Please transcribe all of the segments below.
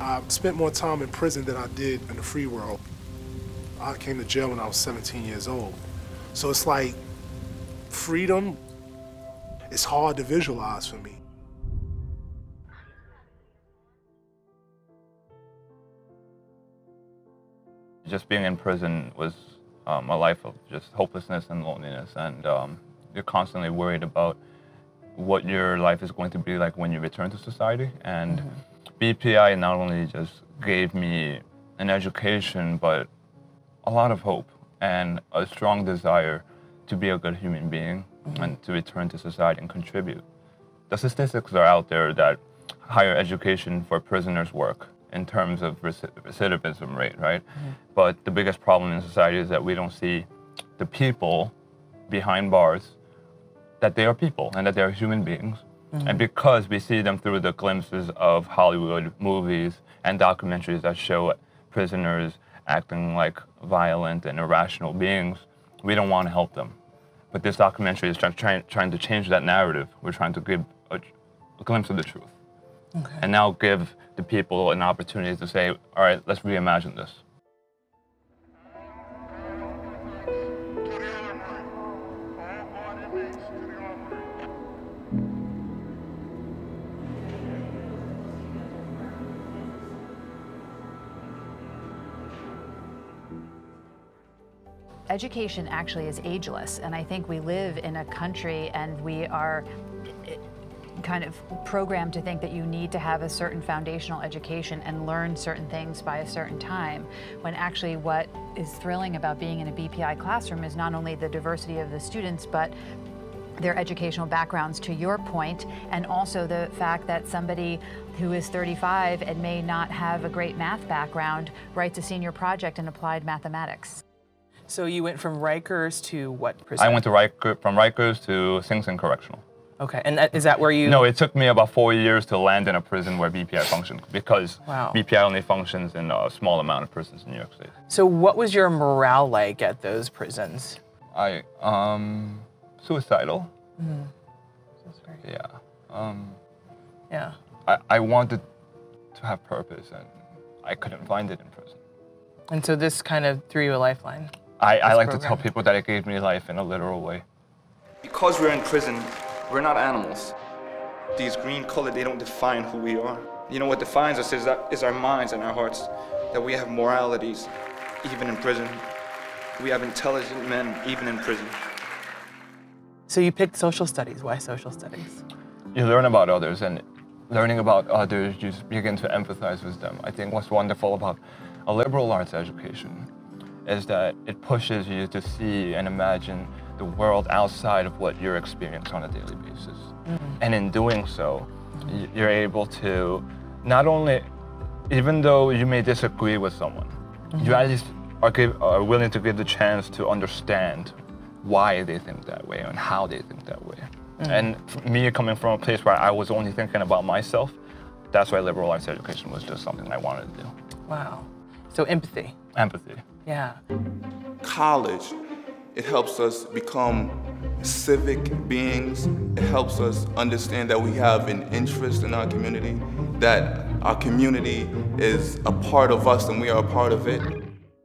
I spent more time in prison than I did in the free world. I came to jail when I was 17 years old. So it's like freedom is hard to visualize for me. Just being in prison was um, a life of just hopelessness and loneliness, and um, you're constantly worried about what your life is going to be like when you return to society. And mm-hmm. BPI not only just gave me an education, but a lot of hope and a strong desire to be a good human being mm-hmm. and to return to society and contribute. The statistics are out there that higher education for prisoners work in terms of recidivism rate, right? Mm-hmm. But the biggest problem in society is that we don't see the people behind bars, that they are people and that they are human beings. Mm-hmm. And because we see them through the glimpses of Hollywood movies and documentaries that show prisoners acting like violent and irrational beings, we don't want to help them. But this documentary is trying, trying, trying to change that narrative. We're trying to give a, a glimpse of the truth. Okay. And now give the people an opportunity to say, all right, let's reimagine this. Education actually is ageless. And I think we live in a country and we are eh, kind of programmed to think that you need to have a certain foundational education and learn certain things by a certain time, when actually what is thrilling about being in a BPI classroom is not only the diversity of the students, but their educational backgrounds to your point, and also the fact that somebody who is 35 and may not have a great math background writes a senior project in applied mathematics. So you went from Rikers to what prison? I went to Rikers, from Rikers to Sing Sing Correctional. Okay, and that, is that where you? No, it took me about four years to land in a prison where BPI functioned because wow. BPI only functions in a small amount of prisons in New York State. So what was your morale like at those prisons? I um suicidal. Mm. Yeah. Um, yeah. I, I wanted to have purpose and I couldn't find it in prison. And so this kind of threw you a lifeline. I, I like program. to tell people that it gave me life in a literal way. Because we're in prison, we're not animals. These green color, they don't define who we are. You know what defines us is, that, is our minds and our hearts, that we have moralities, even in prison. We have intelligent men, even in prison. So you picked social studies. Why social studies? You learn about others, and learning about others, you begin to empathize with them. I think what's wonderful about a liberal arts education is that it pushes you to see and imagine the world outside of what you're experiencing on a daily basis. Mm-hmm. And in doing so, you're able to not only, even though you may disagree with someone, mm-hmm. you at least are, give, are willing to give the chance to understand why they think that way and how they think that way. Mm-hmm. And me coming from a place where I was only thinking about myself, that's why liberal arts education was just something I wanted to do. Wow. So empathy. Empathy. Yeah. College, it helps us become civic beings. It helps us understand that we have an interest in our community, that our community is a part of us and we are a part of it.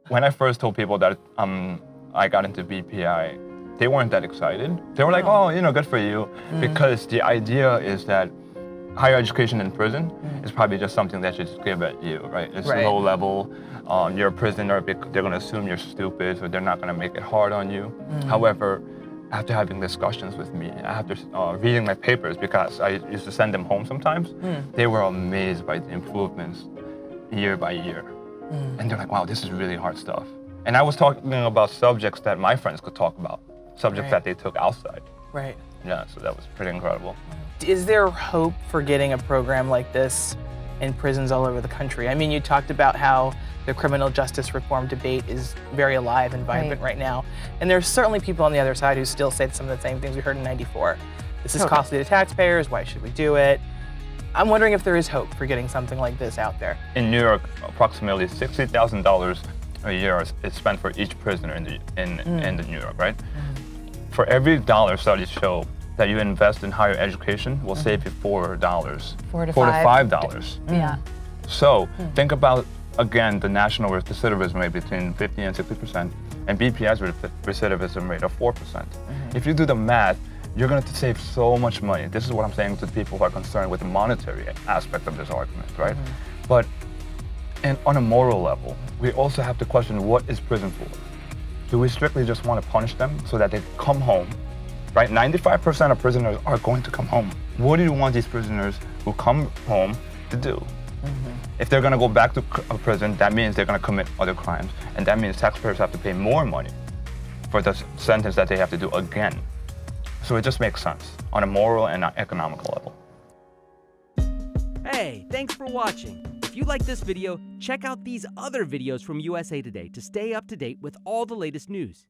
When I first told people that um, I got into BPI, they weren't that excited. They were like, oh, you know, good for you. Mm. Because the idea is that higher education in prison mm. is probably just something that should just give at you, right? It's right. low level. Um, you're a prisoner. They're going to assume you're stupid, so they're not going to make it hard on you. Mm. However, after having discussions with me, after uh, reading my papers, because I used to send them home sometimes, mm. they were amazed by the improvements year by year. Mm. And they're like, wow, this is really hard stuff. And I was talking about subjects that my friends could talk about, subjects right. that they took outside. Right. Yeah, so that was pretty incredible. Is there hope for getting a program like this in prisons all over the country? I mean, you talked about how the criminal justice reform debate is very alive and vibrant right, right now. And there's certainly people on the other side who still say some of the same things we heard in 94. This is okay. costly to taxpayers, why should we do it? I'm wondering if there is hope for getting something like this out there. In New York, approximately $60,000 a year is spent for each prisoner in the, in, mm. in the New York, right? Mm. For every dollar studies show that you invest in higher education will mm -hmm. save you four dollars. Four to four five. to five dollars. Yeah. So think about again the national recidivism rate between 50 and 60 percent, and BPI's recidivism rate of 4 percent. Mm-hmm. If you do the math, you're going to save so much money. This is what I'm saying to people who are concerned with the monetary aspect of this argument, right? Mm-hmm. But and on a moral level, we also have to question what is prison for? Do we strictly just want to punish them so that they come home? Right? 95% of prisoners are going to come home. What do you want these prisoners who come home to do? If they're going to go back to a uh, prison, that means they're going to commit other crimes, and that means taxpayers have to pay more money for the sentence that they have to do again. So it just makes sense on a moral and economical level. Hey, thanks for watching. If you like this video, check out these other videos from USA Today to stay up to date with all the latest news.